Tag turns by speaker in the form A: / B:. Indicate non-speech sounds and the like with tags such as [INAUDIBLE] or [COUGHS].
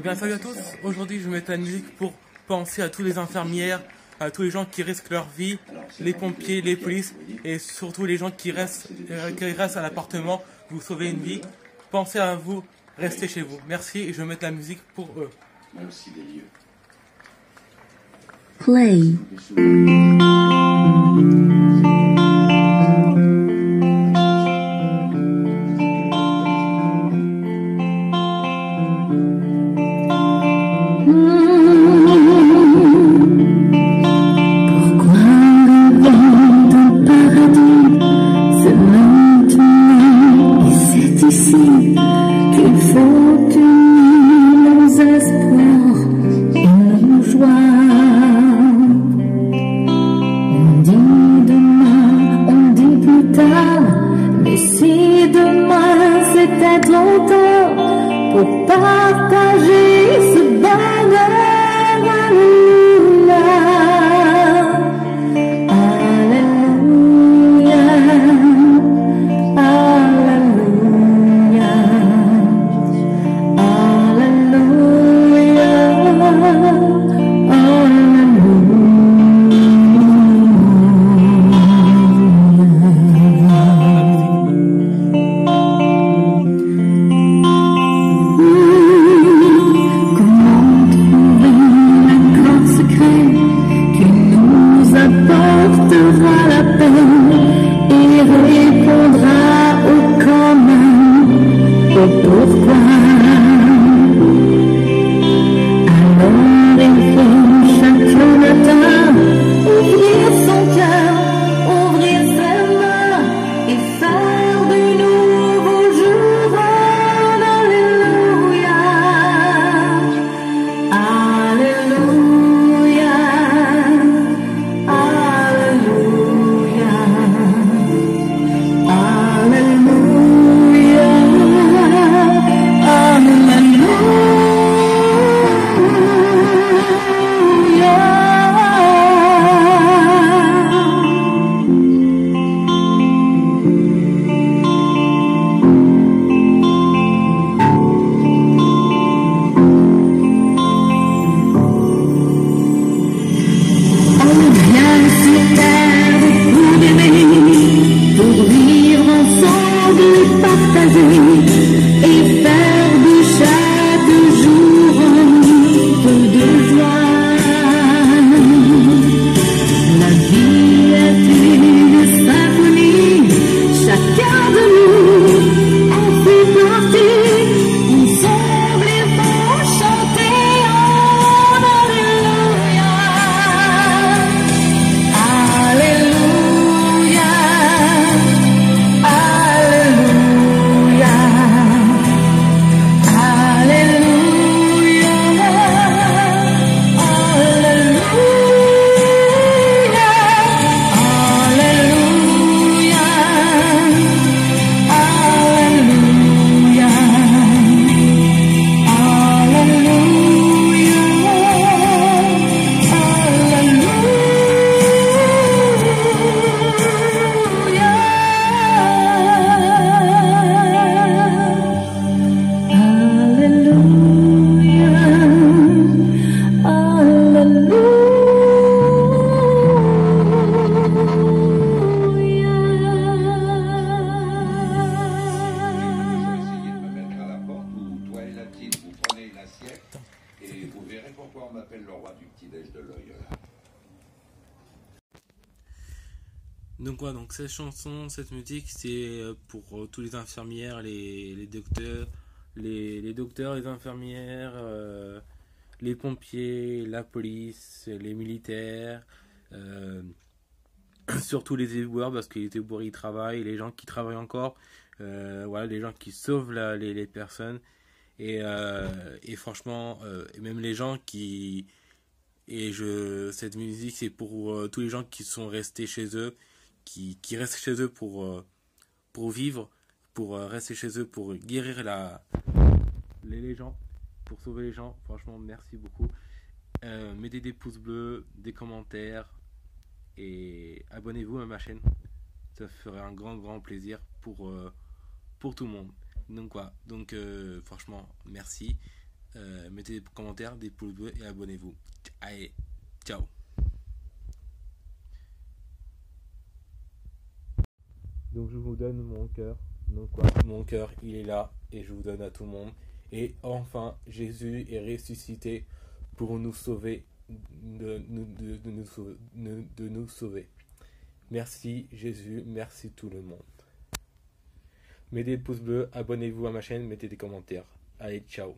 A: bien, salut à tous. Aujourd'hui, je vais mettre la musique pour penser à tous les infirmières, à tous les gens qui risquent leur vie, les pompiers, les polices et surtout les gens qui restent, euh, qui restent à l'appartement. Vous sauvez une vie. Pensez à vous, restez chez vous. Merci et je vais mettre la musique pour eux.
B: Play. Qu'il faut unir nos espoirs et nos joies. happen et
A: Donc voilà, donc cette chanson, cette musique, c'est euh, pour euh, tous les infirmières, les, les docteurs, les, les docteurs, les infirmières, euh, les pompiers, la police, les militaires, [COUGHS] surtout les éboueurs parce que les éboueurs ils travaillent, les gens qui travaillent encore, voilà, les gens qui sauvent les, les personnes et, et franchement, même les gens qui et je cette musique c'est pour euh, tous les gens qui sont restés chez eux qui, qui restent chez eux pour, euh, pour vivre, pour euh, rester chez eux, pour guérir la, les, les gens, pour sauver les gens. Franchement, merci beaucoup. Mettez des pouces bleus, des commentaires et abonnez-vous à ma chaîne. Ça ferait un grand, grand plaisir pour, pour tout le monde. Donc, quoi. Donc, franchement, merci. Euh, mettez des commentaires, des pouces bleus et abonnez-vous. Allez, ciao Donc je vous donne mon cœur. Donc quoi Mon cœur, il est là et je vous donne à tout le monde. Et enfin, Jésus est ressuscité pour nous sauver, de, de, de, nous, sauver, de nous sauver. Merci Jésus, merci tout le monde. Mettez des pouces bleus, abonnez-vous à ma chaîne, mettez des commentaires. Allez, ciao